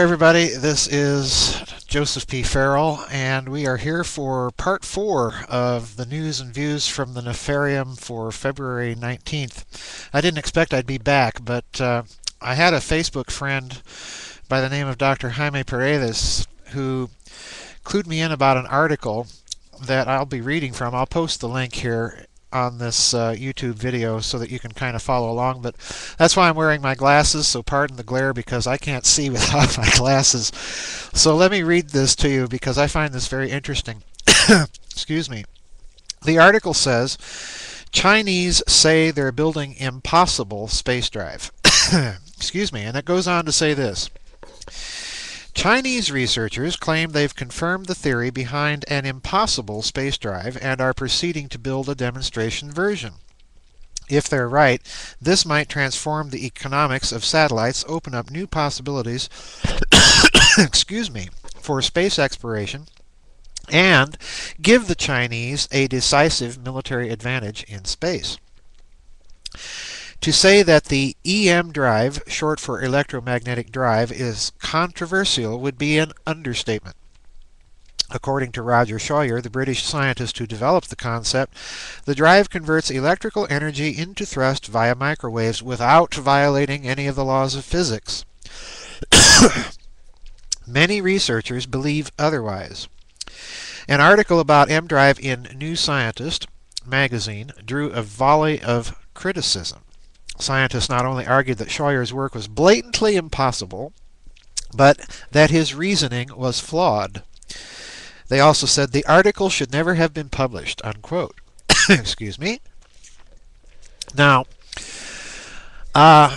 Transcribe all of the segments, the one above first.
everybody. This is Joseph P. Farrell, and we are here for part four of the news and views from the Nefarium for February 19th. I didn't expect I'd be back, but uh, I had a Facebook friend by the name of Dr. Jaime Paredes who clued me in about an article that I'll be reading from. I'll post the link here on this uh, YouTube video so that you can kind of follow along. But that's why I'm wearing my glasses, so pardon the glare because I can't see without my glasses. So let me read this to you because I find this very interesting. Excuse me. The article says Chinese say they're building impossible space drive. Excuse me. And it goes on to say this. Chinese researchers claim they've confirmed the theory behind an impossible space drive and are proceeding to build a demonstration version. If they're right, this might transform the economics of satellites, open up new possibilities, excuse me, for space exploration, and give the Chinese a decisive military advantage in space. To say that the EM drive, short for electromagnetic drive, is controversial would be an understatement. According to Roger Shawyer, the British scientist who developed the concept, the drive converts electrical energy into thrust via microwaves without violating any of the laws of physics. Many researchers believe otherwise. An article about EM drive in New Scientist magazine drew a volley of criticism. Scientists not only argued that Shawyer's work was blatantly impossible, but that his reasoning was flawed. They also said the article should never have been published, unquote. Excuse me. Now, uh,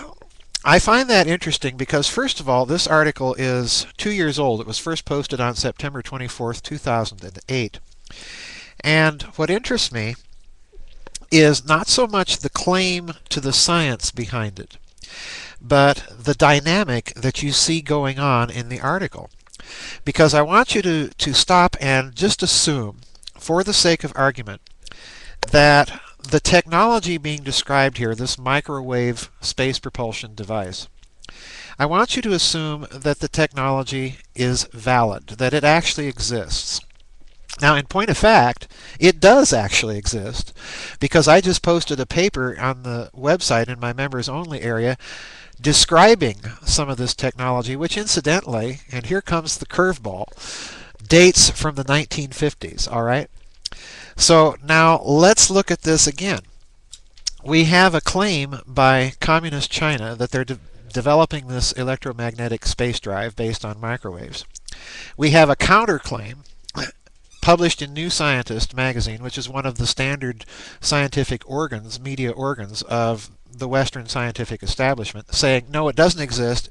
I find that interesting because, first of all, this article is two years old. It was first posted on September 24th, 2008. And what interests me is not so much the claim to the science behind it, but the dynamic that you see going on in the article. Because I want you to, to stop and just assume, for the sake of argument, that the technology being described here, this microwave space propulsion device, I want you to assume that the technology is valid, that it actually exists. Now, in point of fact, it does actually exist because I just posted a paper on the website in my members only area describing some of this technology, which incidentally, and here comes the curveball, dates from the 1950s, all right? So now let's look at this again. We have a claim by Communist China that they're de developing this electromagnetic space drive based on microwaves. We have a counterclaim published in New Scientist magazine, which is one of the standard scientific organs, media organs of the Western scientific establishment, saying, no, it doesn't exist.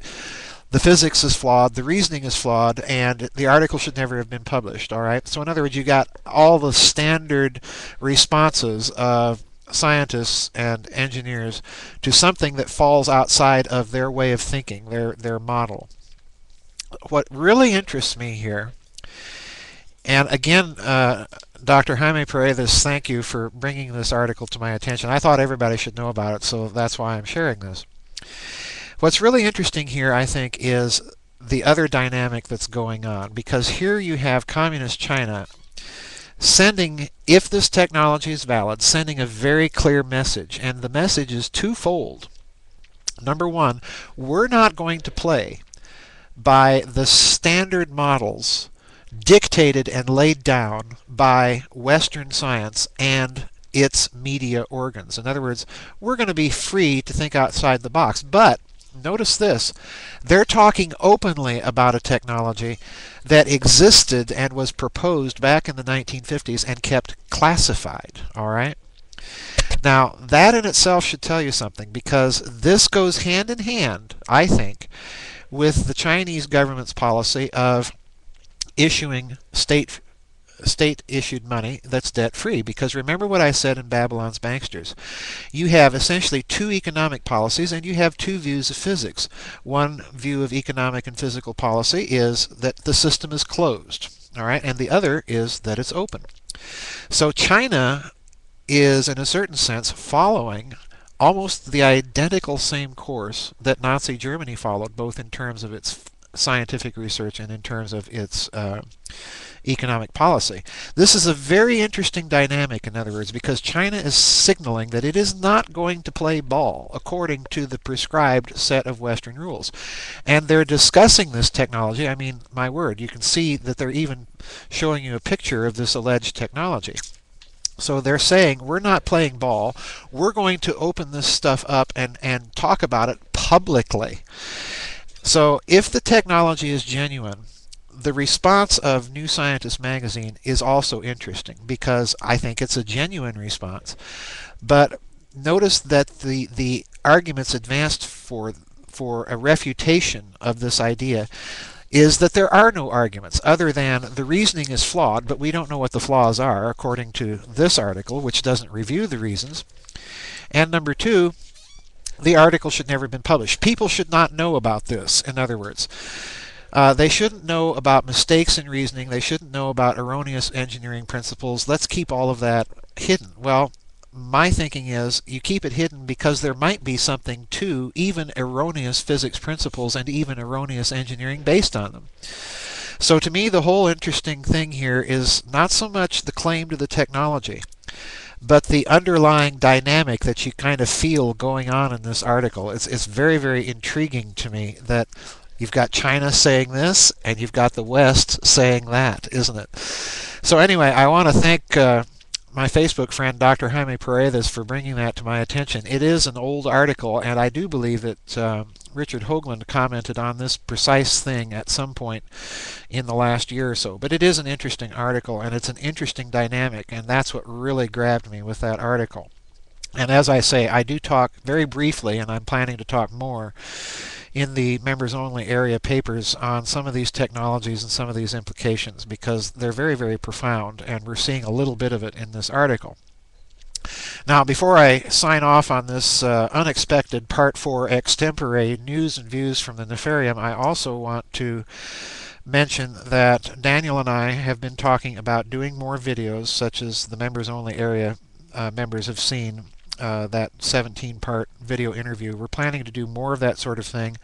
The physics is flawed, the reasoning is flawed, and the article should never have been published. All right. So in other words, you got all the standard responses of scientists and engineers to something that falls outside of their way of thinking, their their model. What really interests me here and again, uh, Dr. Jaime Paredes, thank you for bringing this article to my attention. I thought everybody should know about it, so that's why I'm sharing this. What's really interesting here, I think, is the other dynamic that's going on, because here you have Communist China sending, if this technology is valid, sending a very clear message, and the message is twofold. Number one, we're not going to play by the standard models dictated and laid down by Western science and its media organs. In other words, we're going to be free to think outside the box. But notice this they're talking openly about a technology that existed and was proposed back in the 1950s and kept classified. All right? Now, that in itself should tell you something because this goes hand in hand, I think, with the Chinese government's policy of issuing state state issued money that's debt free because remember what I said in Babylon's Banksters. You have essentially two economic policies and you have two views of physics. One view of economic and physical policy is that the system is closed all right? And the other is that it's open. So China is in a certain sense following almost the identical same course that Nazi Germany followed both in terms of its scientific research and in terms of its uh, economic policy. This is a very interesting dynamic, in other words, because China is signaling that it is not going to play ball according to the prescribed set of Western rules. And they're discussing this technology. I mean, my word, you can see that they're even showing you a picture of this alleged technology. So they're saying we're not playing ball. We're going to open this stuff up and, and talk about it publicly. So if the technology is genuine, the response of New Scientist magazine is also interesting because I think it's a genuine response. But notice that the the arguments advanced for for a refutation of this idea is that there are no arguments other than the reasoning is flawed, but we don't know what the flaws are according to this article, which doesn't review the reasons. And number two, the article should never have been published. People should not know about this, in other words. Uh, they shouldn't know about mistakes in reasoning. They shouldn't know about erroneous engineering principles. Let's keep all of that hidden. Well, my thinking is you keep it hidden because there might be something to even erroneous physics principles and even erroneous engineering based on them. So to me, the whole interesting thing here is not so much the claim to the technology, but the underlying dynamic that you kind of feel going on in this article. It's, it's very, very intriguing to me that You've got China saying this, and you've got the West saying that, isn't it? So anyway, I want to thank uh, my Facebook friend Dr. Jaime Paredes for bringing that to my attention. It is an old article, and I do believe that Richard Hoagland commented on this precise thing at some point in the last year or so. But it is an interesting article, and it's an interesting dynamic, and that's what really grabbed me with that article. And as I say, I do talk very briefly, and I'm planning to talk more in the members only area papers on some of these technologies and some of these implications because they're very, very profound, and we're seeing a little bit of it in this article. Now, before I sign off on this uh, unexpected Part 4 extempore news and views from the Nefarium, I also want to mention that Daniel and I have been talking about doing more videos, such as the members only area uh, members have seen uh, that 17 part video interview. We're planning to do more of that sort of thing.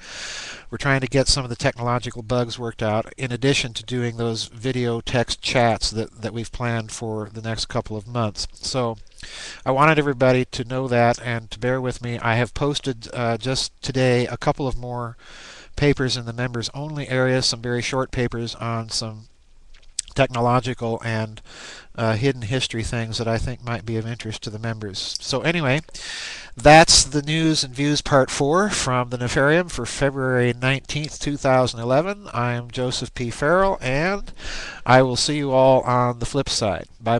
We're trying to get some of the technological bugs worked out in addition to doing those video text chats that, that we've planned for the next couple of months. So I wanted everybody to know that and to bear with me. I have posted uh, just today a couple of more papers in the members only area, some very short papers on some technological and uh, hidden history things that I think might be of interest to the members. So anyway, that's the news and views part 4 from the Nefarium for February 19th, 2011. I am Joseph P. Farrell, and I will see you all on the flip side. Bye.